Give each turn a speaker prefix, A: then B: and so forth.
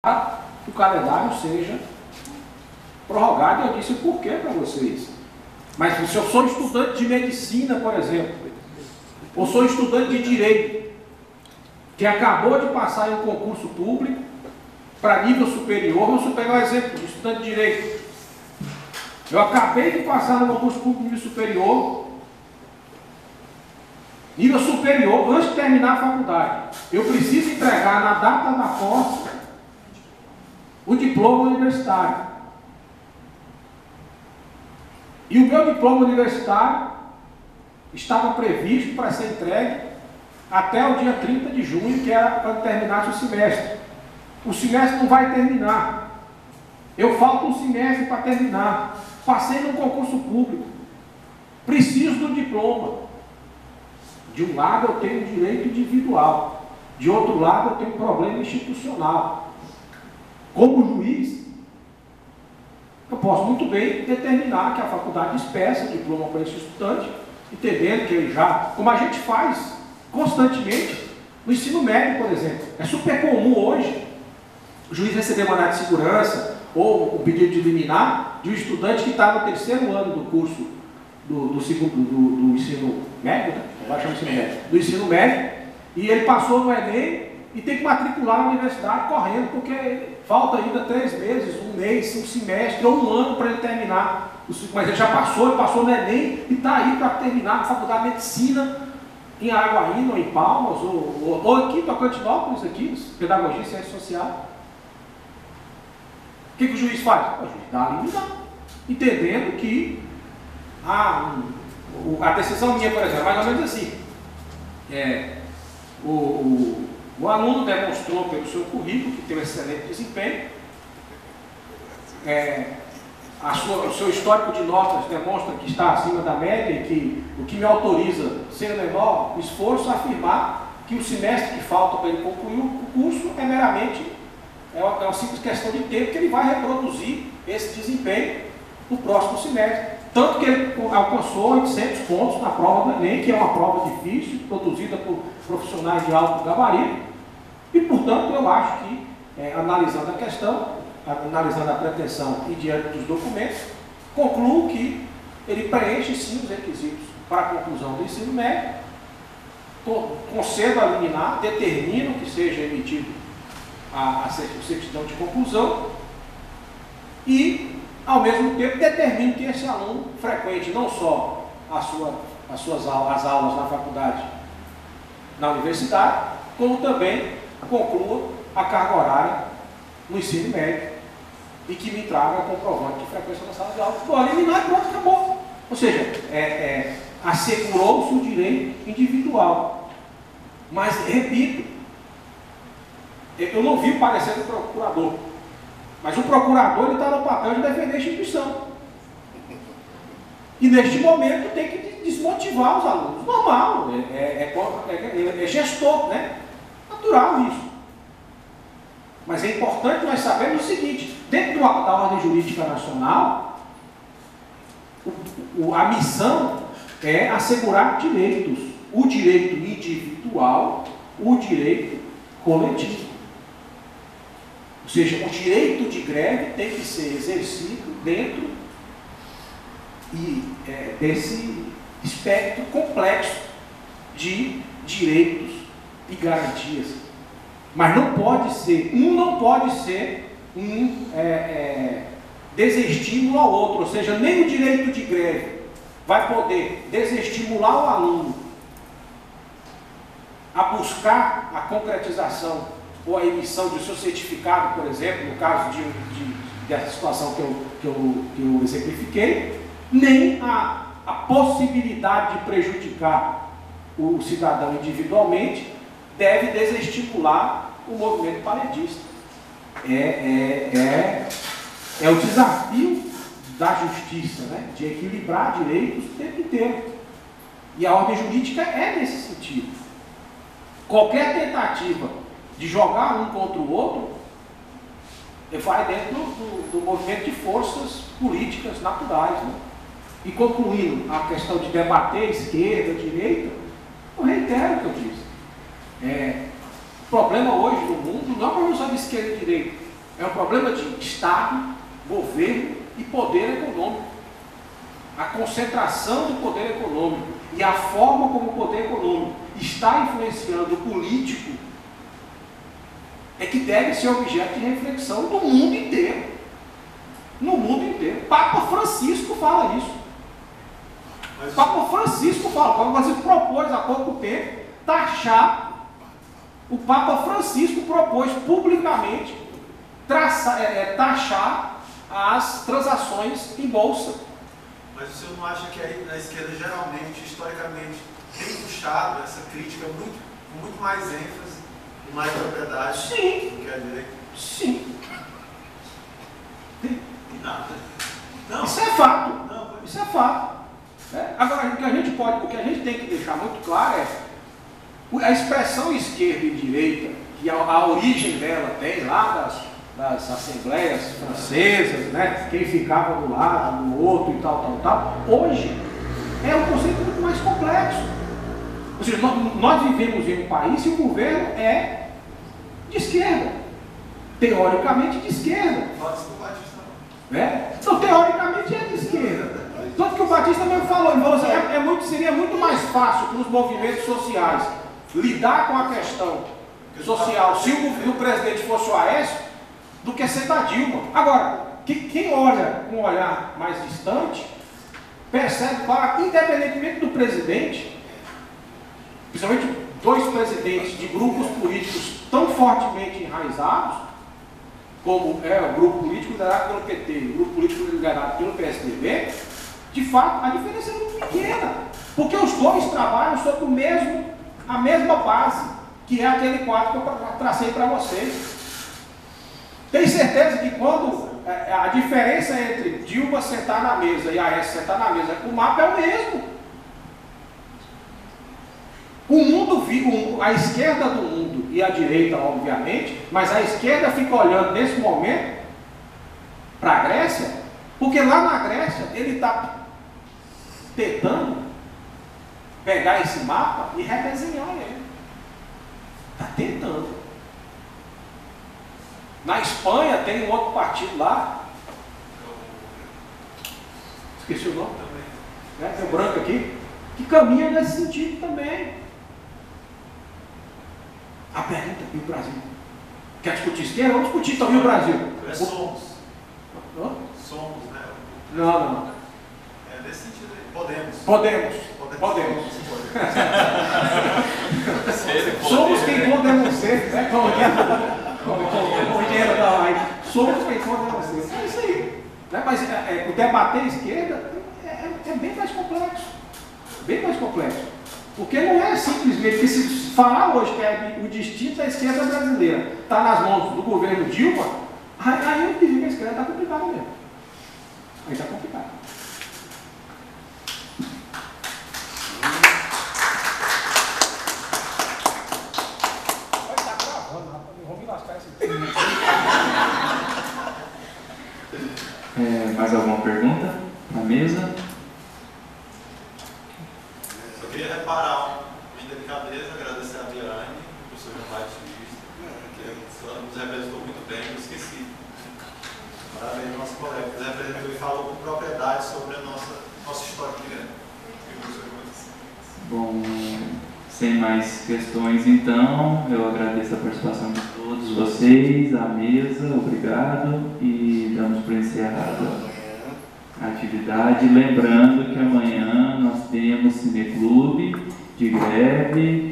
A: que o calendário seja prorrogado. Eu disse por quê para vocês. Mas se eu sou estudante de medicina, por exemplo, ou sou estudante de direito, que acabou de passar em um concurso público para nível superior, vamos pegar um exemplo estudante de direito. Eu acabei de passar no concurso público nível superior, nível superior, antes de terminar a faculdade. Eu preciso entregar na data da posse o diploma universitário. E o meu diploma universitário estava previsto para ser entregue até o dia 30 de junho, que era para terminar o semestre. O semestre não vai terminar. Eu falto um semestre para terminar. Passei no concurso público. Preciso do diploma. De um lado eu tenho direito individual. De outro lado eu tenho problema institucional. Como juiz, eu posso muito bem determinar que a faculdade despeça o diploma para esse estudante, entendendo que ele já, como a gente faz constantemente no ensino médio, por exemplo. É super comum hoje o juiz receber mandado de segurança ou o pedido de liminar de um estudante que está no terceiro ano do curso do, do, segundo, do, do ensino médio, né? Ensino médio, do ensino médio, e ele passou no Enem e tem que matricular na universidade correndo, porque falta ainda três meses, um mês, um semestre ou um ano para ele terminar. Mas ele já passou, ele passou no Enem e está aí para terminar a faculdade de medicina em Araguaína, ou em Palmas, ou, ou, ou aqui em Tocantinópolis, aqui, Pedagogia e Ciência Social. O que, que o juiz faz? O juiz dá a liminar, entendendo que a, a decisão minha, por exemplo, é mais ou menos assim. É, o, o, o aluno demonstrou pelo seu currículo que tem um excelente desempenho, é, sua, o seu histórico de notas demonstra que está acima da média e que o que me autoriza, sem o menor esforço, a afirmar que o semestre que falta para ele concluir o curso é meramente é uma, é uma simples questão de tempo que ele vai reproduzir esse desempenho no próximo semestre. Tanto que ele alcançou 800 pontos na prova do Enem, que é uma prova difícil, produzida por profissionais de alto gabarito, e portanto eu acho que, é, analisando a questão, analisando a pretensão e diante dos documentos, concluo que ele preenche sim os requisitos para a conclusão do ensino médio, concedo a liminar, determino que seja emitido a, a certidão de conclusão e, ao mesmo tempo, determino que esse aluno frequente não só a sua, as suas aulas, as aulas na faculdade, na universidade, como também conclua a carga horária no ensino médio e que me traga comprovante de frequência na sala de aula. Pô, eliminar e pronto, acabou. Ou seja, é, é, assegurou-se o direito individual. Mas, repito, eu não vi o parecer do procurador, mas o procurador está no papel de defender a instituição. E neste momento tem que desmotivar os alunos. Normal, é, é, é, é gestor, né? Natural isso. Mas é importante nós sabermos o seguinte: dentro da ordem jurídica nacional, a missão é assegurar direitos, o direito individual, o direito coletivo. Ou seja, o direito de greve tem que ser exercido dentro e, é, desse espectro complexo de direitos e garantias. Mas não pode ser, um não pode ser um é, é, desestímulo ao outro, ou seja, nem o direito de greve vai poder desestimular o aluno a buscar a concretização ou a emissão de seu certificado, por exemplo, no caso de, de, dessa situação que eu, que, eu, que eu exemplifiquei, nem a, a possibilidade de prejudicar o cidadão individualmente deve desestimular o movimento paredista. É, é, é, é o desafio da justiça, né? de equilibrar direitos o tempo inteiro. E a ordem jurídica é nesse sentido. Qualquer tentativa de jogar um contra o outro vai dentro do, do movimento de forças políticas naturais. Né? E concluindo a questão de debater esquerda, direita, eu reitero o que eu disse. É, o problema hoje no mundo não é uma problema só de esquerda e direita. É um problema de Estado, governo e poder econômico. A concentração do poder econômico e a forma como o poder econômico está influenciando o político é que deve ser objeto de reflexão no mundo inteiro. No mundo inteiro. Papa Francisco fala isso. Mas Papa Francisco fala, o Papa Francisco propôs há pouco tempo taxar, o Papa Francisco propôs publicamente traçar, é, é, taxar as transações em bolsa.
B: Mas o senhor não acha que aí na esquerda, geralmente, historicamente, tem puxado essa crítica muito, com muito mais ênfase e mais propriedade
A: Sim.
B: do que a direita?
A: Sim.
B: E nada. Não.
A: Isso é fato.
B: Não,
A: Isso é fato. É? Agora, o que a gente pode, o que a gente tem que deixar muito claro a expressão esquerda e direita, que a, a origem dela tem lá das, das assembleias francesas, né? quem ficava do lado, do outro e tal, tal, tal, hoje é um conceito muito mais complexo. Ou seja, nós, nós vivemos em um país e o governo é de esquerda, teoricamente de esquerda. Né? Então, teoricamente é de esquerda. Tanto que o Batista mesmo falou, ele falou assim, é, é muito, seria muito mais fácil para os movimentos sociais lidar com a questão social se o, o presidente fosse o Aécio do que ser da Dilma. Agora, que, quem olha com um olhar mais distante, percebe que, independentemente do presidente, principalmente dois presidentes de grupos políticos tão fortemente enraizados, como é o grupo político liderado pelo PT e o grupo político liderado pelo PSDB, de fato a diferença é muito pequena, porque os dois trabalham sobre o mesmo, a mesma base, que é aquele quadro que eu tracei para vocês. Tem certeza que quando é, a diferença entre Dilma sentar na mesa e a S sentar na mesa, o mapa é o mesmo. O mundo vive, a esquerda do mundo e a direita, obviamente, mas a esquerda fica olhando nesse momento para a Grécia, porque lá na Grécia ele está tentando pegar esse mapa e redesenhar ele. Está tentando. Na Espanha tem um outro partido lá. Esqueci o nome. Né? Tem o branco aqui. Que caminha nesse sentido também. A pergunta, e o Brasil? Quer discutir esquerda? Vamos discutir então, e o Brasil?
B: É somos.
A: Hã?
B: Somos, né?
A: Não, não.
B: É nesse sentido aí. Podemos.
A: Podemos.
B: Podemos.
A: Podemos. Somos quem podemos ser, né? Como que é? Como- como- como dinheiro da live. Somos quem podemos ser. É isso aí. Né? Mas é, é, o debater esquerda é, é- é bem mais complexo. Bem mais complexo. Porque não é simplesmente que se falar hoje que é o destino da esquerda brasileira está nas mãos do governo Dilma, aí, digo que a esquerda está complicada mesmo. Aí está complicado. Pode estar gravando, rapaz. Vamos me lascar esse
C: É, mais alguma pergunta na mesa?
B: Só queria reparar uma delicadeza, agradecer a Mirane, o professor João que nos representou muito bem, eu esqueci. Parabéns ao nosso colega, que nos representou e falou com propriedade sobre a nossa, nossa história de. E Batista.
C: Bom, sem mais questões então, eu agradeço a participação de todos vocês, a mesa, obrigado e damos por encerrada a atividade. Lembrando que amanhã nós temos Cineclube de greve